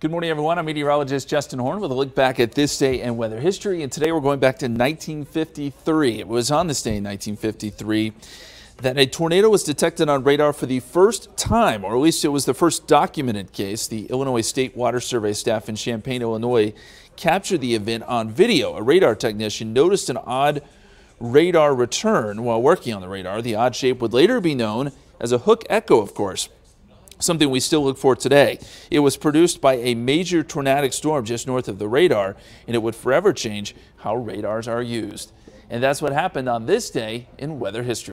Good morning, everyone. I'm meteorologist Justin Horn with a look back at this day in weather history. And today we're going back to 1953. It was on this day in 1953 that a tornado was detected on radar for the first time, or at least it was the first documented case. The Illinois State Water Survey staff in Champaign, Illinois captured the event on video. A radar technician noticed an odd radar return while working on the radar. The odd shape would later be known as a hook echo, of course something we still look for today. It was produced by a major tornadic storm just north of the radar, and it would forever change how radars are used. And that's what happened on this day in weather history.